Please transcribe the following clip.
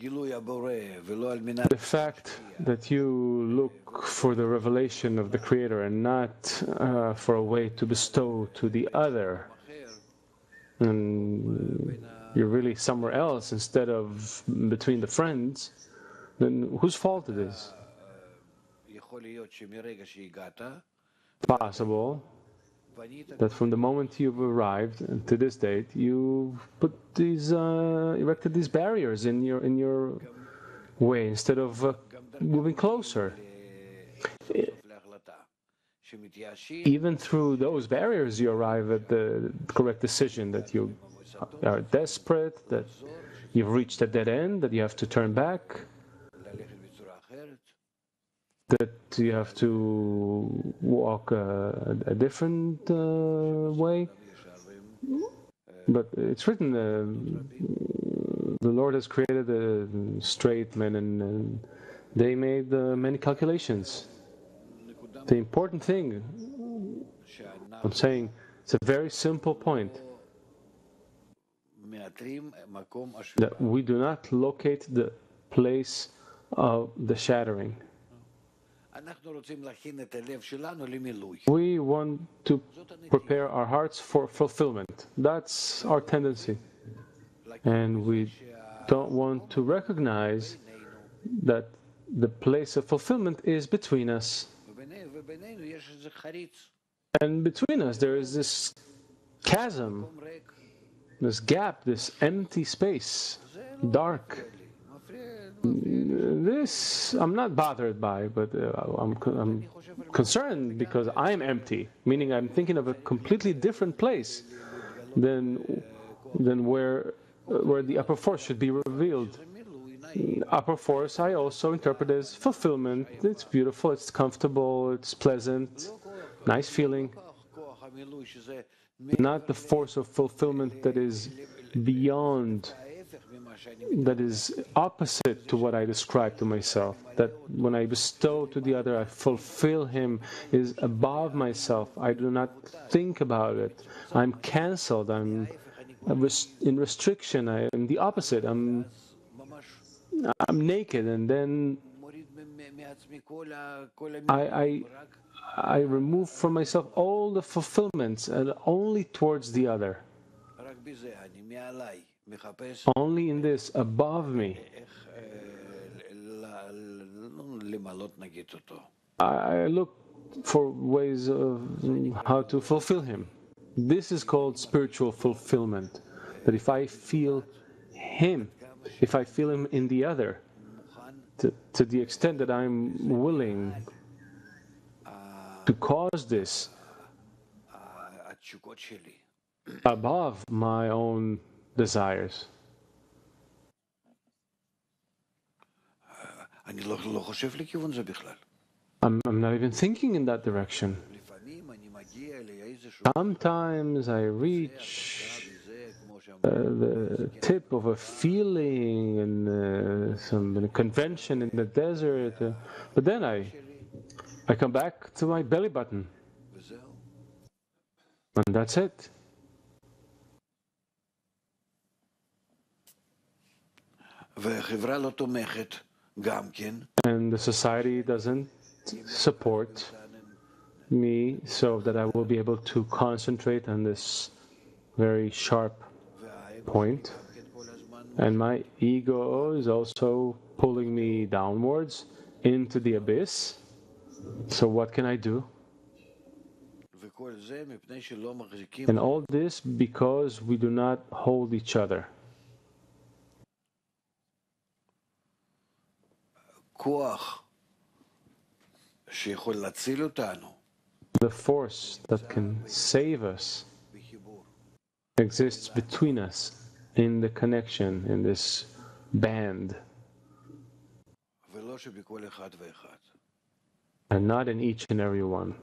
The fact that you look for the revelation of the Creator and not uh, for a way to bestow to the other, and you're really somewhere else instead of between the friends, then whose fault it is? Possible that from the moment you've arrived to this date, you put these uh, erected these barriers in your in your way instead of uh, moving closer. Even through those barriers, you arrive at the correct decision that you are desperate, that you've reached a dead end, that you have to turn back, that you have to walk a, a different uh, way. But it's written, uh, the Lord has created a straight men, and, and they made uh, many calculations. The important thing, I'm saying, it's a very simple point that we do not locate the place of the shattering. We want to prepare our hearts for fulfillment. That's our tendency. And we don't want to recognize that the place of fulfillment is between us. And between us, there is this chasm, this gap, this empty space, dark this I'm not bothered by, but uh, I'm, I'm concerned because I'm empty, meaning I'm thinking of a completely different place than than where uh, where the upper force should be revealed. Upper force I also interpret as fulfillment. It's beautiful, it's comfortable, it's pleasant, nice feeling. Not the force of fulfillment that is beyond that is opposite to what I describe to myself. That when I bestow to the other, I fulfill him, is above myself. I do not think about it. I'm cancelled. I'm in restriction. I am the opposite. I'm I'm naked, and then I, I I remove from myself all the fulfillments and only towards the other. Only in this, above me. I look for ways of how to fulfill him. This is called spiritual fulfillment. That if I feel him, if I feel him in the other, to, to the extent that I'm willing to cause this above my own desires. I'm, I'm not even thinking in that direction. Sometimes I reach uh, the tip of a feeling and uh, some convention in the desert, uh, but then I, I come back to my belly button, and that's it. And the society doesn't support me so that I will be able to concentrate on this very sharp point. And my ego is also pulling me downwards into the abyss. So, what can I do? And all this because we do not hold each other. The force that can save us exists between us in the connection, in this band, and not in each and every one.